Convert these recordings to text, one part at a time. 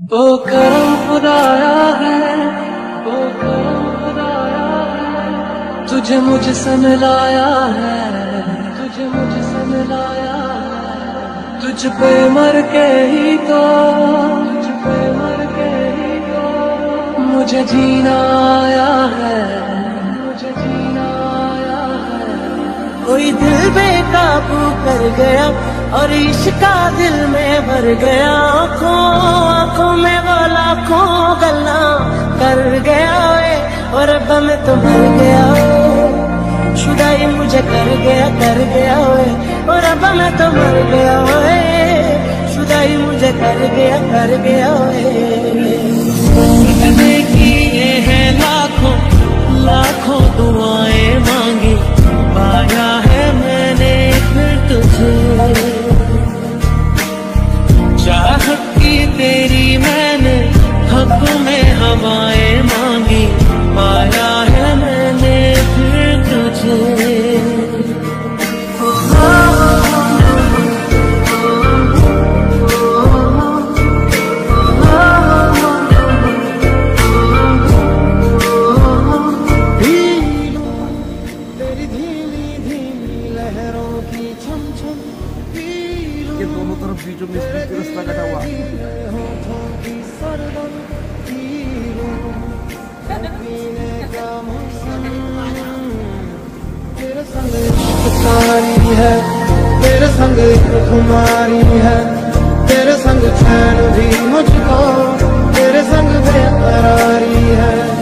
ओ करम खुदाया है, ओ करम खुदाया है। तुझे मुझसे मिलाया है, तुझे मुझसे मिलाया है। तुझ पे मर के ही तो तुझ पे मर के ही तो। मुझे जीना आया है, मुझे जीना आया है। कोई दिल बेकाबू कर गया और इश्का दिल में भर गया, आँखों आँखों में वो खो गला कर गया वे और अब मैं तो मर गया शुदाई मुझे कर गया कर गया वे और अब मैं तो मर गया वे शुदाई मुझे कर गया कर गया वे तारी है, तेरे संग एक खुमारी है। तेरे संग चैन भी मुझको, तेरे संग बेकरारी है।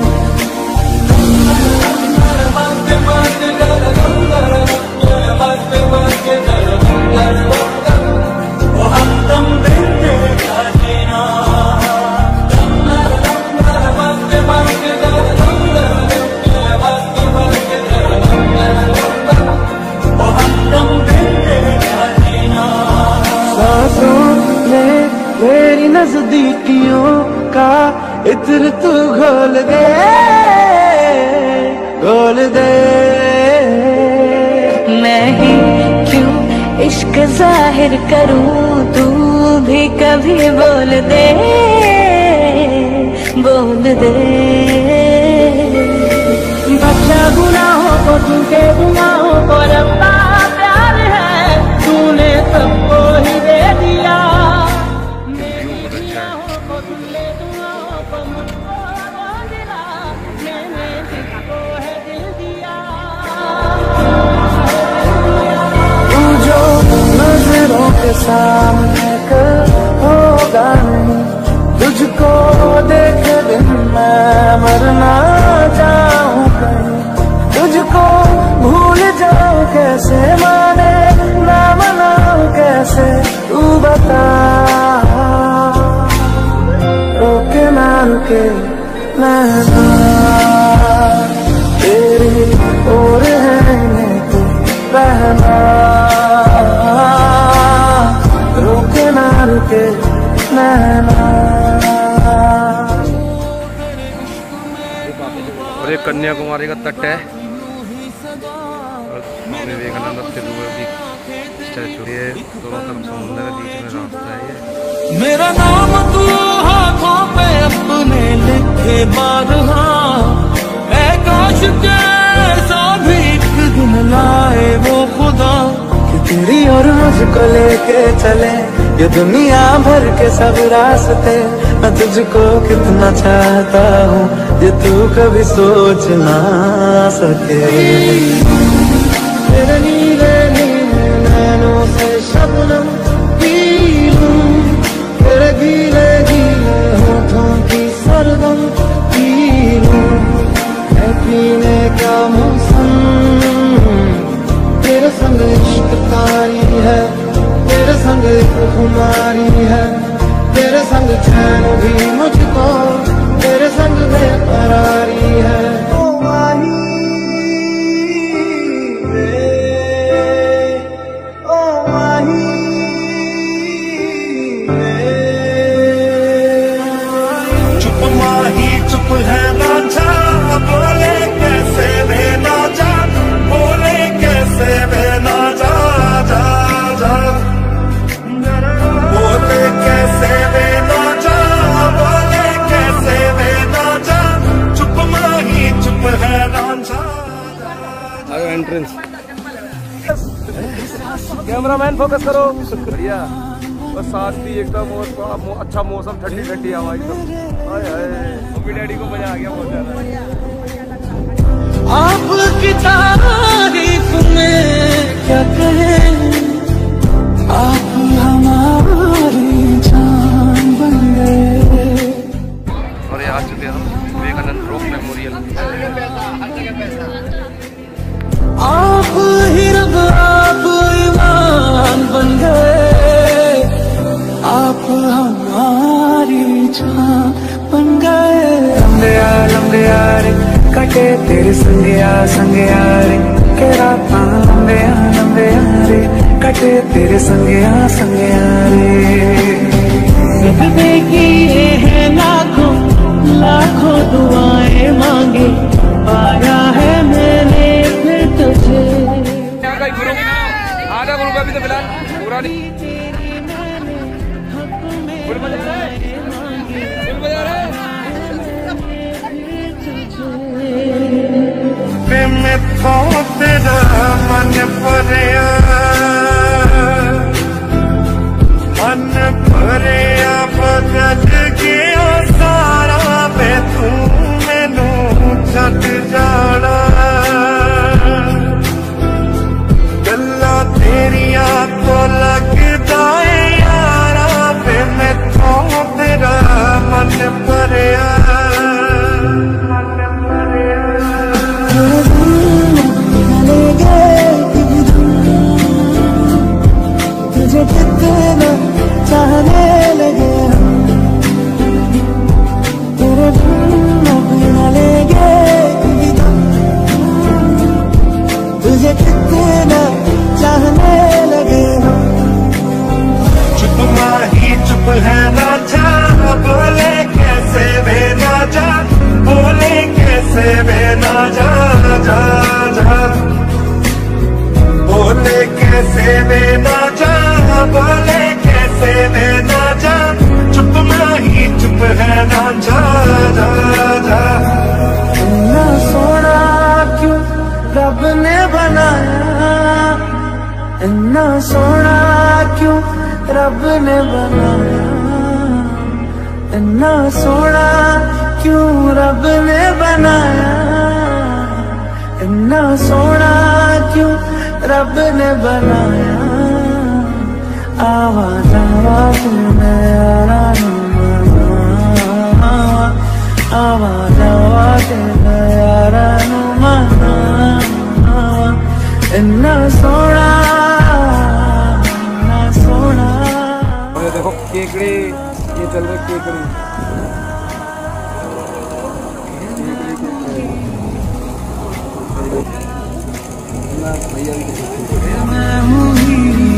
नजदीकियों का इत्र तू घोल दे घोल दे। मैं ही क्यों इश्क ज़ाहिर करूँ? तू भी कभी बोल दे बोल दे। नैना तेरी है तू रुके ना रुके और कन्याकुमारी का तट है। स्वामी विवेकानंद दूर स्टैचू दोनों तरफ़ समुद्र के बीच में रास्ता है मेरा नाम तू हाथों पे अपने लिखे बारहा है। काश के ऐसा भी दिन लाए वो खुदा। कि तेरी और मुझको लेके चले, ये दुनिया भर के सब रास्ते। मैं तुझको कितना चाहता हूँ, ये तू कभी सोच ना सके। तेरे नीले फोकस करो। बढ़िया। बस साथ भी एकदम और मो, अच्छा मौसम ठंडी ठंडी हवा एकदम। मम्मी डैडी को मज़ा आ गया बहुत ज़्यादा। आपकी तारीफ़ में क्या कहें? आप हमारी जान बन गए। और ये आ चुके हम विवेकानंद रॉक मेमोरियल आप ही हमारी जान बन गए। लंबे यार लंबे यार कटे तेरे संग यार संग यार के रात लंबे यार लंबे यार कटे तेरे संग यार संग यार। सबने किए हैं लाखों लाखों दुआएँ मांगे। पाया है मैंने फिर तुझे। का आधा ग्रुप अभी तो फ़िलहाल पूरा नहीं। चुप ही चुप है राजा बोले कैसे वे ना जा बोले कैसे वे ना जा जा जा बोले कैसे वे ना जा बोले कैसे वे ना जा चुप माही चुप है ना रब ने बनाया इतना सोना क्यों रब ने बनाया इतना सोना क्यों रब ने बनाया आवाज आवाज में यारा आवाज आवाज में यारा इतना सोना देखो केकड़े ये चल रहे केकड़े। मैं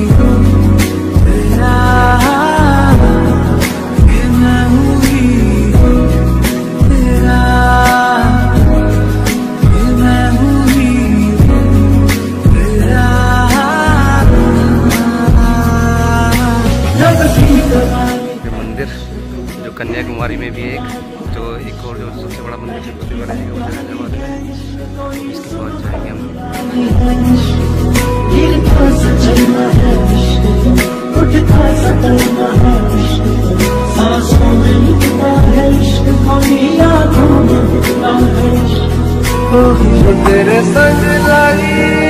में इसके बाद जाएँगे हम तेरे संग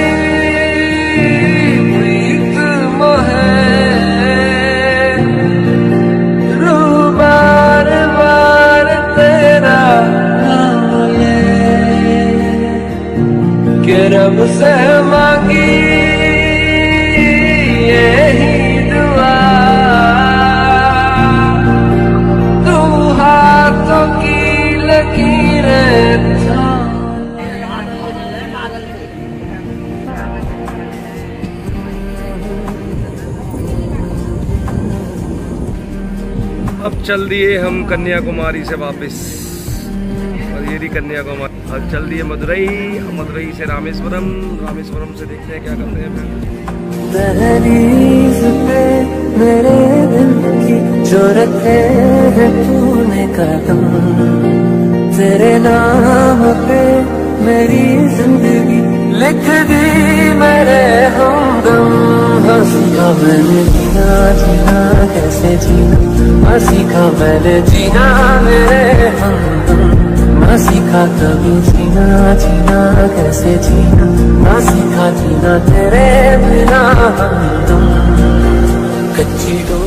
चल दिए हम कन्याकुमारी से वापस। और ये रही कन्याकुमारी। अब चल दिए मदुरई मदुरई से रामेश्वरम। रामेश्वरम से देखते हैं क्या करते हैं फिर। तेरे नाम पे मेरी ज़िंदगी लिख दी मेरे हमदम हंसता सीखा मैंने जीना जीना कैसे जीना ना सीखा मैंने जीना मेरे ना सीखा कभी जीना जीना कैसे जीना ना सीखा जीना तेरे बिना कच्ची डोर